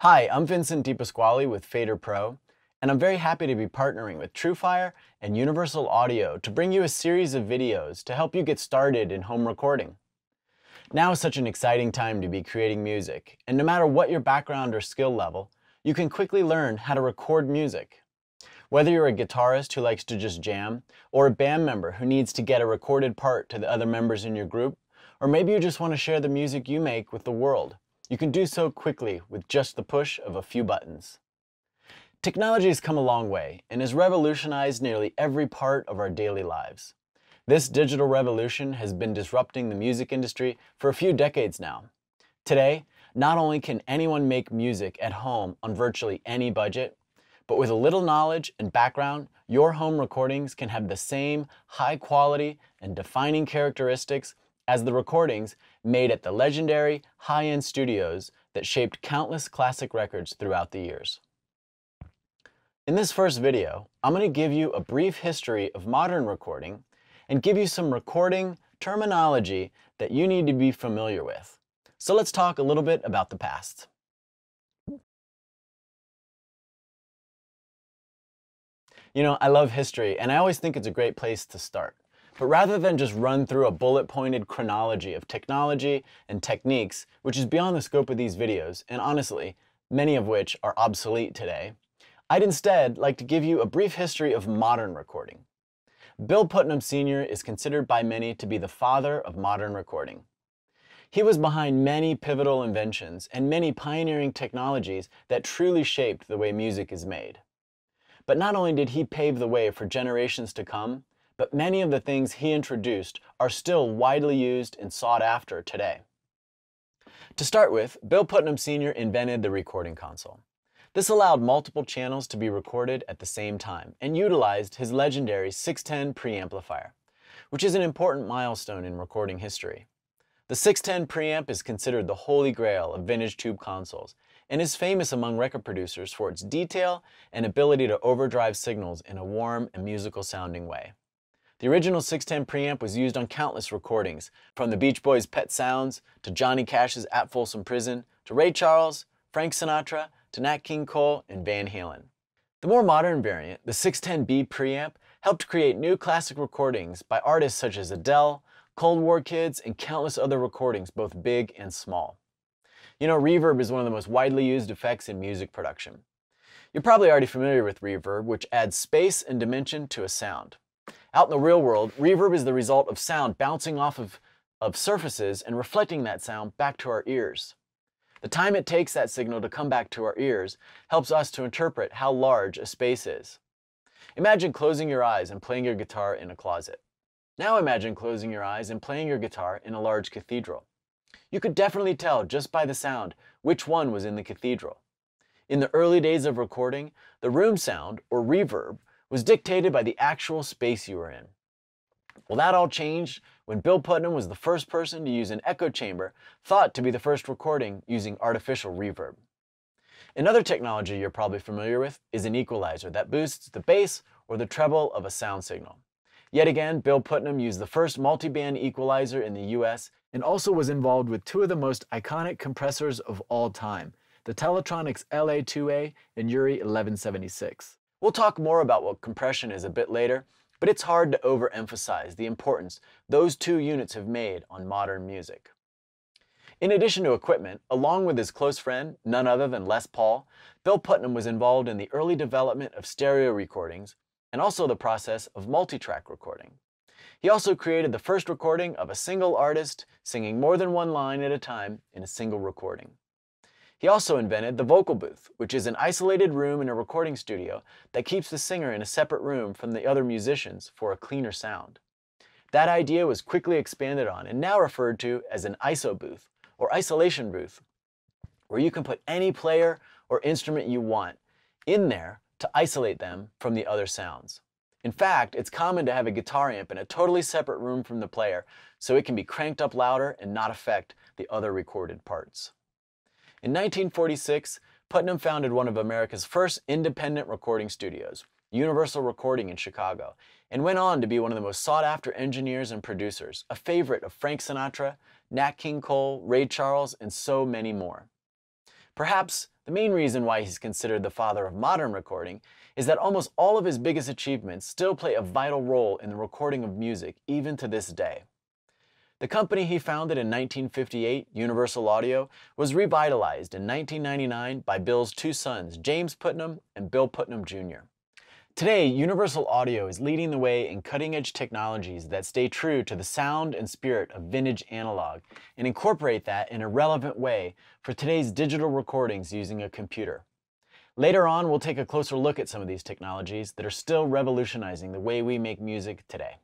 Hi, I'm Vincent DiPasquale with Fader Pro, and I'm very happy to be partnering with TrueFire and Universal Audio to bring you a series of videos to help you get started in home recording. Now is such an exciting time to be creating music, and no matter what your background or skill level, you can quickly learn how to record music. Whether you're a guitarist who likes to just jam, or a band member who needs to get a recorded part to the other members in your group, or maybe you just want to share the music you make with the world, you can do so quickly with just the push of a few buttons. Technology has come a long way and has revolutionized nearly every part of our daily lives. This digital revolution has been disrupting the music industry for a few decades now. Today, not only can anyone make music at home on virtually any budget, but with a little knowledge and background, your home recordings can have the same high quality and defining characteristics as the recordings made at the legendary high-end studios that shaped countless classic records throughout the years. In this first video, I'm going to give you a brief history of modern recording and give you some recording terminology that you need to be familiar with. So let's talk a little bit about the past. You know, I love history, and I always think it's a great place to start. But rather than just run through a bullet-pointed chronology of technology and techniques, which is beyond the scope of these videos, and honestly, many of which are obsolete today, I'd instead like to give you a brief history of modern recording. Bill Putnam Sr. is considered by many to be the father of modern recording. He was behind many pivotal inventions and many pioneering technologies that truly shaped the way music is made. But not only did he pave the way for generations to come, but many of the things he introduced are still widely used and sought after today. To start with, Bill Putnam Sr. invented the recording console. This allowed multiple channels to be recorded at the same time and utilized his legendary 610 preamplifier, which is an important milestone in recording history. The 610 preamp is considered the holy grail of vintage tube consoles and is famous among record producers for its detail and ability to overdrive signals in a warm and musical sounding way. The original 610 preamp was used on countless recordings, from the Beach Boys' Pet Sounds, to Johnny Cash's At Folsom Prison, to Ray Charles, Frank Sinatra, to Nat King Cole, and Van Halen. The more modern variant, the 610B preamp, helped create new classic recordings by artists such as Adele, Cold War Kids, and countless other recordings, both big and small. You know, reverb is one of the most widely used effects in music production. You're probably already familiar with reverb, which adds space and dimension to a sound. Out in the real world, reverb is the result of sound bouncing off of, of surfaces and reflecting that sound back to our ears. The time it takes that signal to come back to our ears helps us to interpret how large a space is. Imagine closing your eyes and playing your guitar in a closet. Now imagine closing your eyes and playing your guitar in a large cathedral. You could definitely tell just by the sound which one was in the cathedral. In the early days of recording, the room sound, or reverb, was dictated by the actual space you were in. Well, that all changed when Bill Putnam was the first person to use an echo chamber, thought to be the first recording using artificial reverb. Another technology you're probably familiar with is an equalizer that boosts the bass or the treble of a sound signal. Yet again, Bill Putnam used the first multi-band equalizer in the US and also was involved with two of the most iconic compressors of all time, the Teletronix LA2A and UREI 1176. We'll talk more about what compression is a bit later, but it's hard to overemphasize the importance those two units have made on modern music. In addition to equipment, along with his close friend, none other than Les Paul, Bill Putnam was involved in the early development of stereo recordings and also the process of multi-track recording. He also created the first recording of a single artist singing more than one line at a time in a single recording. He also invented the vocal booth, which is an isolated room in a recording studio that keeps the singer in a separate room from the other musicians for a cleaner sound. That idea was quickly expanded on and now referred to as an ISO booth, or isolation booth, where you can put any player or instrument you want in there to isolate them from the other sounds. In fact, it's common to have a guitar amp in a totally separate room from the player so it can be cranked up louder and not affect the other recorded parts. In 1946, Putnam founded one of America's first independent recording studios, Universal Recording in Chicago, and went on to be one of the most sought-after engineers and producers, a favorite of Frank Sinatra, Nat King Cole, Ray Charles, and so many more. Perhaps The main reason why he's considered the father of modern recording is that almost all of his biggest achievements still play a vital role in the recording of music even to this day. The company he founded in 1958, Universal Audio, was revitalized in 1999 by Bill's two sons, James Putnam and Bill Putnam Jr. Today, Universal Audio is leading the way in cutting-edge technologies that stay true to the sound and spirit of vintage analog and incorporate that in a relevant way for today's digital recordings using a computer. Later on, we'll take a closer look at some of these technologies that are still revolutionizing the way we make music today.